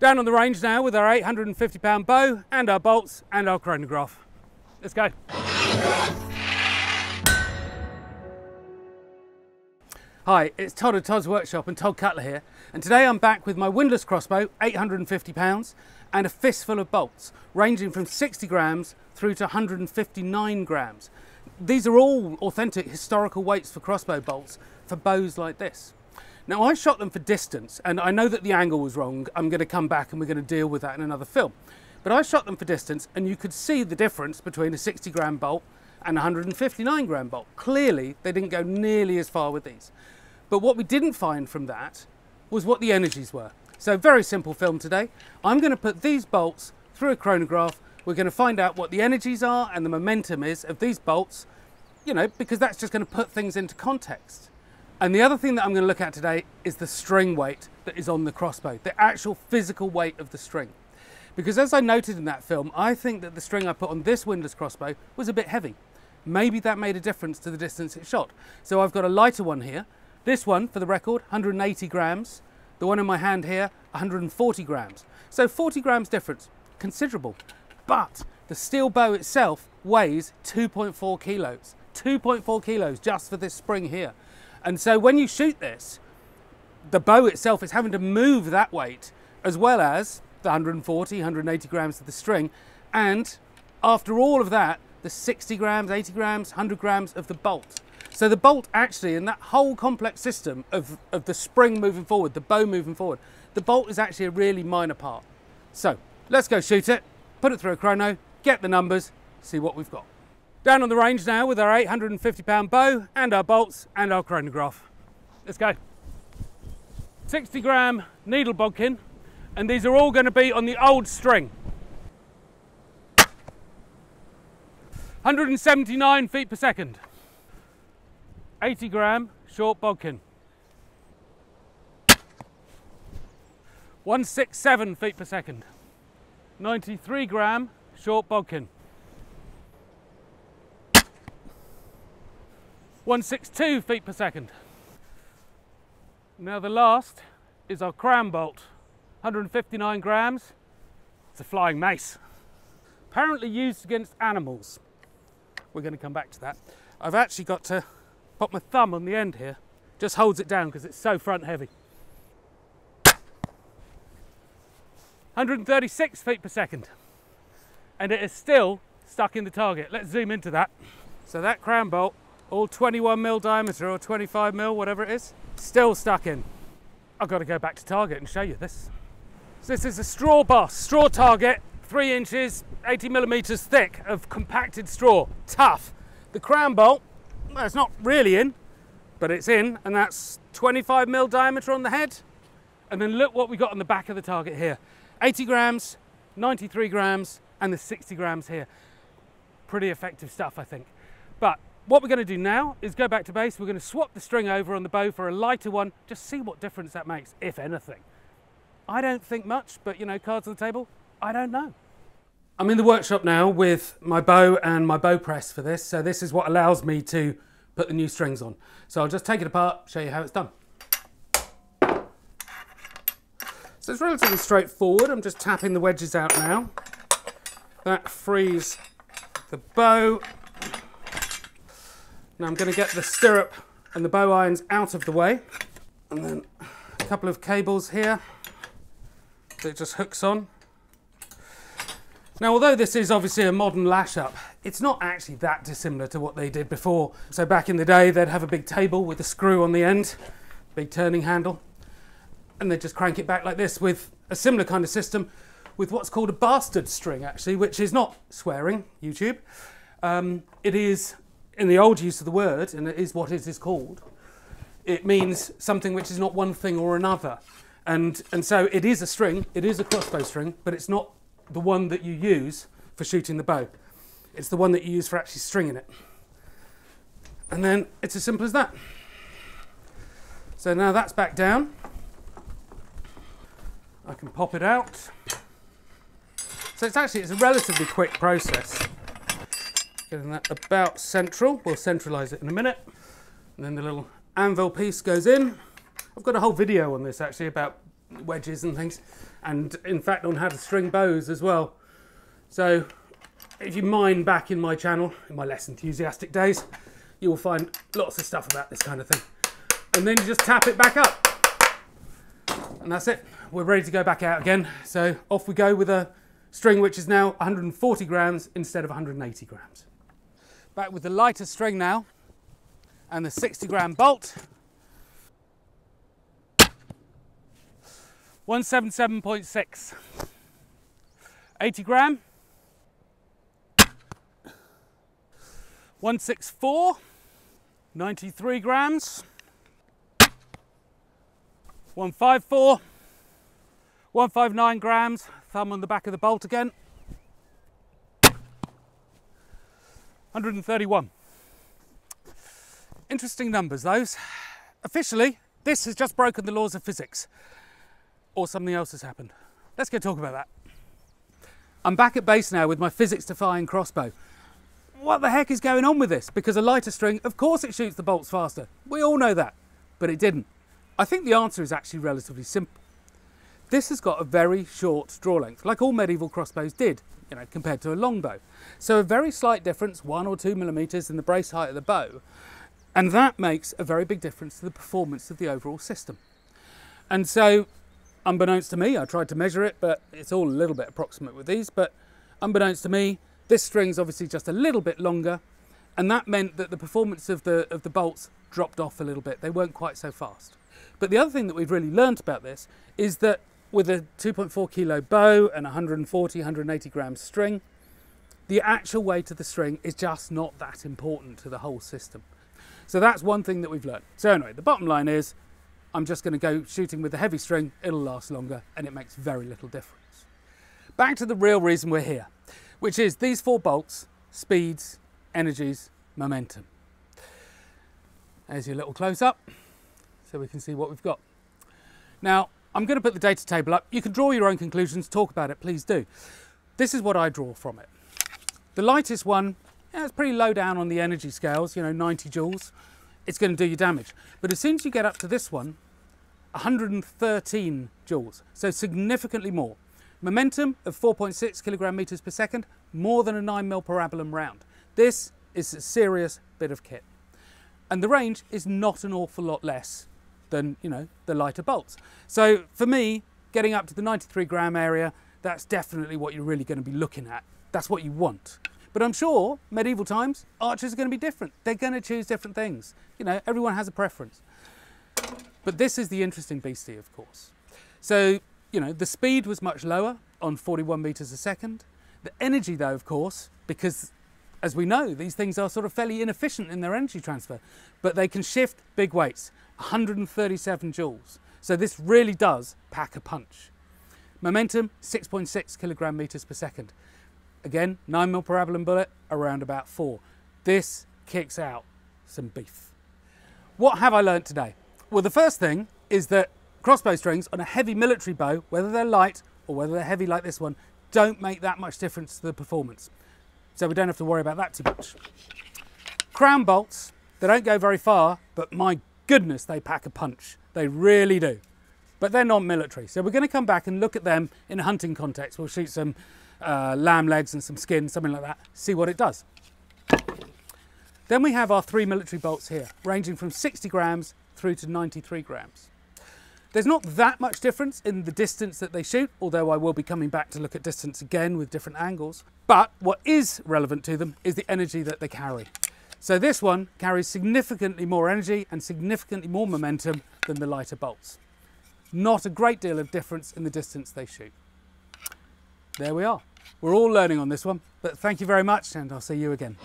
Down on the range now with our 850 pound bow and our bolts and our chronograph. Let's go. Hi, it's Tod at Tod's Workshop and Tod Cutler here, and today I'm back with my windlass crossbow, 850 pounds, and a fistful of bolts, ranging from 60 grams through to 159 grams. These are all authentic historical weights for crossbow bolts for bows like this. Now I shot them for distance, and I know that the angle was wrong. I'm going to come back and we're going to deal with that in another film. But I shot them for distance, and you could see the difference between a 60 gram bolt and a 159 gram bolt. Clearly, they didn't go nearly as far with these. But what we didn't find from that was what the energies were. So very simple film today. I'm going to put these bolts through a chronograph. We're going to find out what the energies are and the momentum is of these bolts, you know, because that's just going to put things into context. And the other thing that I'm going to look at today is the string weight that is on the crossbow, the actual physical weight of the string. Because as I noted in that film, I think that the string I put on this windlass crossbow was a bit heavy. Maybe that made a difference to the distance it shot. So I've got a lighter one here this one, for the record, 180 grams. The one in my hand here, 140 grams. So 40 grams difference, considerable. But the steel bow itself weighs 2.4 kilos. 2.4 kilos just for this spring here. And so when you shoot this, the bow itself is having to move that weight as well as the 140, 180 grams of the string. And after all of that, the 60 grams, 80 grams, 100 grams of the bolt. So the bolt actually, in that whole complex system of, of the spring moving forward, the bow moving forward, the bolt is actually a really minor part. So let's go shoot it, put it through a chrono, get the numbers, see what we've got. Down on the range now with our 850 pound bow and our bolts and our chronograph. Let's go. 60 gram needle bodkin, and these are all going to be on the old string. 179 feet per second. 80 gram short bodkin. 167 feet per second. 93 gram short bodkin. 162 feet per second. Now the last is our cram bolt, 159 grams. It's a flying mace. Apparently used against animals. We're going to come back to that. I've actually got to pop my thumb on the end here, just holds it down because it's so front heavy. 136 feet per second. And it is still stuck in the target. Let's zoom into that. So that cram bolt, all 21 mil diameter or 25 mil, whatever it is, still stuck in. I've got to go back to target and show you this. So this is a straw boss, straw target, three inches, 80 millimeters thick of compacted straw, tough. The crown bolt well, it's not really in, but it's in, and that's 25 mil diameter on the head. And then look what we got on the back of the target here. 80 grams, 93 grams, and the 60 grams here. Pretty effective stuff, I think. But what we're going to do now is go back to base. We're going to swap the string over on the bow for a lighter one, just see what difference that makes, if anything. I don't think much, but you know, cards on the table, I don't know. I'm in the workshop now with my bow and my bow press for this. So this is what allows me to put the new strings on. So I'll just take it apart, show you how it's done. So it's relatively straightforward. I'm just tapping the wedges out now. That frees the bow. Now I'm going to get the stirrup and the bow irons out of the way. And then a couple of cables here that just hooks on. Now, although this is obviously a modern lash up, it's not actually that dissimilar to what they did before. So back in the day, they'd have a big table with a screw on the end, big turning handle, and they'd just crank it back like this with a similar kind of system with what's called a bastard string, actually, which is not swearing, YouTube. Um, it is, in the old use of the word, and it is what it is called, it means something which is not one thing or another. And, and so it is a string, it is a crossbow string, but it's not the one that you use for shooting the bow. It's the one that you use for actually stringing it. And then it's as simple as that. So now that's back down. I can pop it out. So it's actually it's a relatively quick process. Getting that about central. We'll centralize it in a minute. And then the little anvil piece goes in. I've got a whole video on this actually about wedges and things, and in fact on how to string bows as well. So if you mine back in my channel, in my less enthusiastic days, you will find lots of stuff about this kind of thing. And then you just tap it back up. And that's it. We're ready to go back out again. So off we go with a string which is now 140 grams instead of 180 grams. Back with the lighter string now and the 60 gram bolt. 177.6. 80 gram. 164. 93 grams. 154. 159 grams. Thumb on the back of the bolt again. 131. Interesting numbers, those. Officially, this has just broken the laws of physics. Or something else has happened. Let's go talk about that. I'm back at base now with my physics defying crossbow. What the heck is going on with this? Because a lighter string, of course it shoots the bolts faster. We all know that. But it didn't. I think the answer is actually relatively simple. This has got a very short draw length, like all medieval crossbows did, you know, compared to a longbow. So a very slight difference, one or two millimeters in the brace height of the bow, and that makes a very big difference to the performance of the overall system. And so, unbeknownst to me, I tried to measure it, but it's all a little bit approximate with these, but unbeknownst to me, this string's obviously just a little bit longer, and that meant that the performance of the, of the bolts dropped off a little bit. They weren't quite so fast. But the other thing that we've really learnt about this is that with a 2.4 kilo bow and 140, 180 grams string, the actual weight of the string is just not that important to the whole system. So that's one thing that we've learned. So anyway, the bottom line is I'm just going to go shooting with the heavy string, it'll last longer and it makes very little difference. Back to the real reason we're here, which is these four bolts, speeds, energies, momentum. There's your little close up so we can see what we've got. Now, I'm going to put the data table up. You can draw your own conclusions, talk about it, please do. This is what I draw from it. The lightest one, yeah, it's pretty low down on the energy scales, you know, 90 joules. It's going to do you damage. But as soon as you get up to this one, 113 joules, so significantly more. Momentum of 4.6 kilogram meters per second, more than a 9 mil Parabellum round. This is a serious bit of kit. And the range is not an awful lot less than you know the lighter bolts. So for me, getting up to the 93 gram area, that's definitely what you're really going to be looking at. That's what you want. But I'm sure medieval times, archers are going to be different. They're going to choose different things. You know, everyone has a preference. But this is the interesting beastie, of course. So, you know, the speed was much lower on 41 meters a second. The energy, though, of course, because as we know, these things are sort of fairly inefficient in their energy transfer, but they can shift big weights. 137 joules. So this really does pack a punch. Momentum, 6.6 kilogram meters per second. Again, 9 mil Parabellum bullet, around about 4. This kicks out some beef. What have I learnt today? Well, the first thing is that crossbow strings on a heavy military bow, whether they're light or whether they're heavy like this one, don't make that much difference to the performance. So we don't have to worry about that too much. Crown bolts, they don't go very far, but my goodness, they pack a punch. They really do. But they're not military. So we're going to come back and look at them in a hunting context. We'll shoot some uh, lamb legs and some skin, something like that, see what it does. Then we have our three military bolts here, ranging from 60 grams through to 93 grams. There's not that much difference in the distance that they shoot, although I will be coming back to look at distance again with different angles. But what is relevant to them is the energy that they carry. So this one carries significantly more energy and significantly more momentum than the lighter bolts. Not a great deal of difference in the distance they shoot. There we are. We're all learning on this one, but thank you very much and I'll see you again.